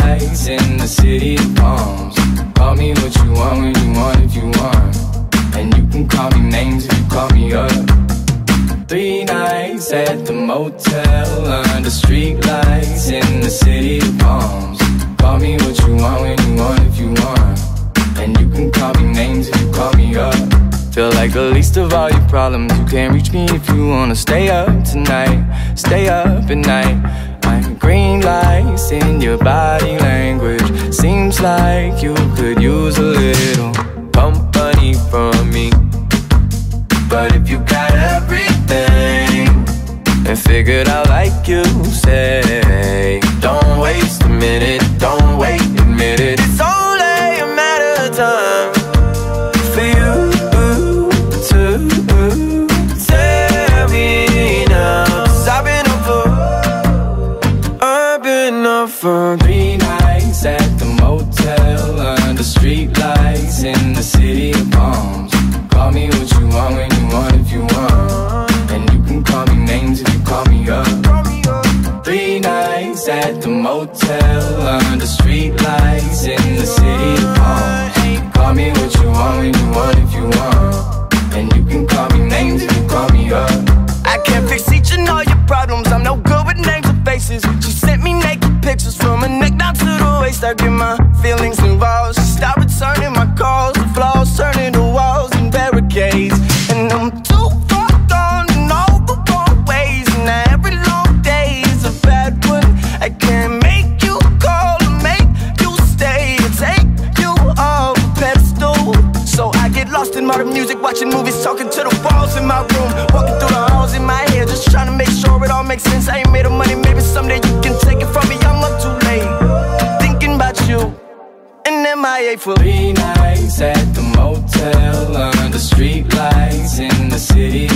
lights in the city of palms. Call me what you want when you want if you want. And you can call me names if you call me up. Three nights at the motel Under street lights in the city of palms. Call me what you want when you want if you want. And you can call me names if you call me up. Feel like the least of all your problems. You can't reach me if you wanna stay up tonight. Stay up at night. I'm green lights in your body language. Seems like you could use a little company from me. But if you got everything and figured out like you say, don't waste a minute, don't for three nights at the motel under street lights in the city of palms. Call me what you want when you want if you want. And you can call me names if you call me up. Three nights at the motel under street lights in the city of palms. Call me what you want when you want if you want. And you can call me names if you call me up. I can't fix each and all your problems. I'm no good with names and faces. I get my feelings involved. She stopped returning my calls. The flaws turning to walls and barricades. And I'm too far gone in all the wrong ways. And every long day is a bad one. I can't make you call or make you stay or take you off a pedestal. So I get lost in modern music, watching movies, talking to the walls in my room, walking through the halls in my head, just trying to make sure it all makes sense. I ain't made of money, maybe someday you can take it from me. I'm up MIA for Three nights at the motel under street lights in the city